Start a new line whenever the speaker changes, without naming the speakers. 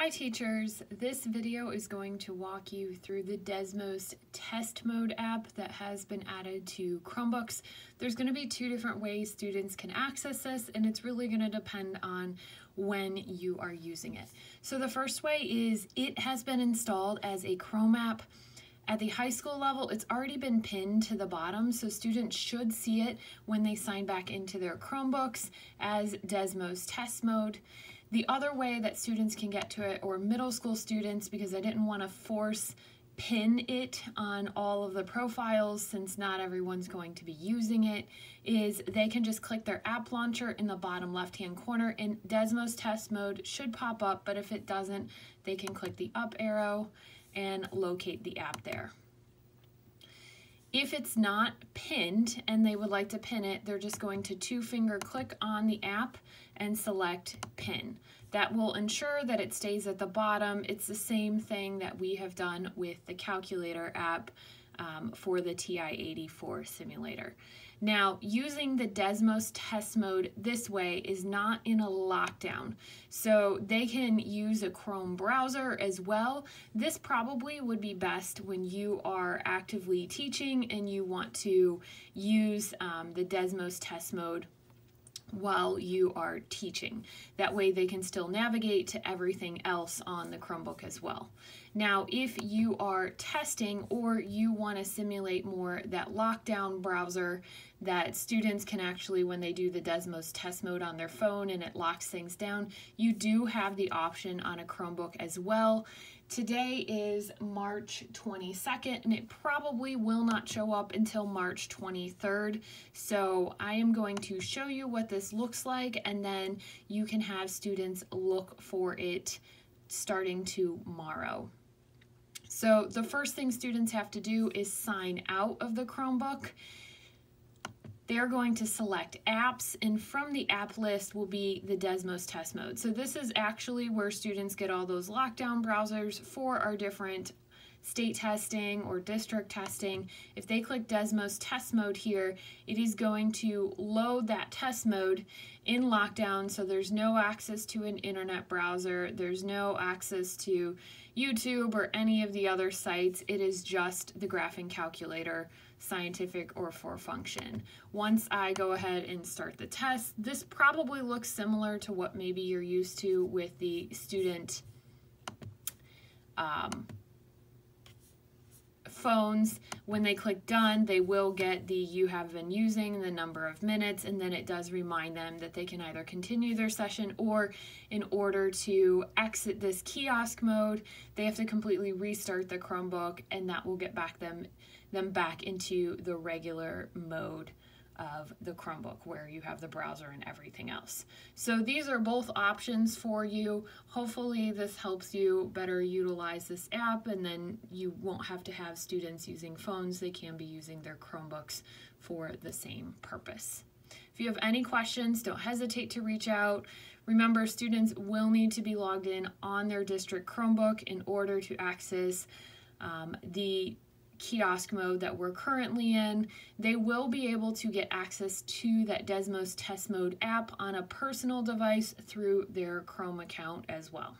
Hi teachers, this video is going to walk you through the Desmos test mode app that has been added to Chromebooks. There's going to be two different ways students can access this and it's really going to depend on when you are using it. So the first way is it has been installed as a Chrome app. At the high school level, it's already been pinned to the bottom, so students should see it when they sign back into their Chromebooks as Desmos test mode. The other way that students can get to it, or middle school students, because I didn't want to force pin it on all of the profiles since not everyone's going to be using it, is they can just click their app launcher in the bottom left hand corner and Desmos test mode should pop up, but if it doesn't, they can click the up arrow and locate the app there. If it's not pinned and they would like to pin it, they're just going to two finger click on the app and select pin. That will ensure that it stays at the bottom. It's the same thing that we have done with the calculator app um, for the TI-84 simulator. Now, using the Desmos test mode this way is not in a lockdown, so they can use a Chrome browser as well. This probably would be best when you are actively teaching and you want to use um, the Desmos test mode while you are teaching. That way they can still navigate to everything else on the Chromebook as well. Now, if you are testing or you want to simulate more that lockdown browser that students can actually, when they do the Desmos test mode on their phone and it locks things down, you do have the option on a Chromebook as well. Today is March 22nd and it probably will not show up until March 23rd. So I am going to show you what this looks like and then you can have students look for it starting tomorrow. So the first thing students have to do is sign out of the Chromebook they're going to select apps and from the app list will be the Desmos test mode. So this is actually where students get all those lockdown browsers for our different state testing or district testing. If they click Desmos test mode here, it is going to load that test mode in lockdown so there's no access to an internet browser, there's no access to YouTube or any of the other sites. It is just the graphing calculator scientific or for function. Once I go ahead and start the test, this probably looks similar to what maybe you're used to with the student um, phones. When they click done, they will get the you have been using, the number of minutes, and then it does remind them that they can either continue their session or in order to exit this kiosk mode, they have to completely restart the Chromebook and that will get back them them back into the regular mode of the Chromebook where you have the browser and everything else. So these are both options for you. Hopefully this helps you better utilize this app and then you won't have to have students using phones. They can be using their Chromebooks for the same purpose. If you have any questions, don't hesitate to reach out. Remember, students will need to be logged in on their district Chromebook in order to access um, the kiosk mode that we're currently in, they will be able to get access to that Desmos test mode app on a personal device through their Chrome account as well.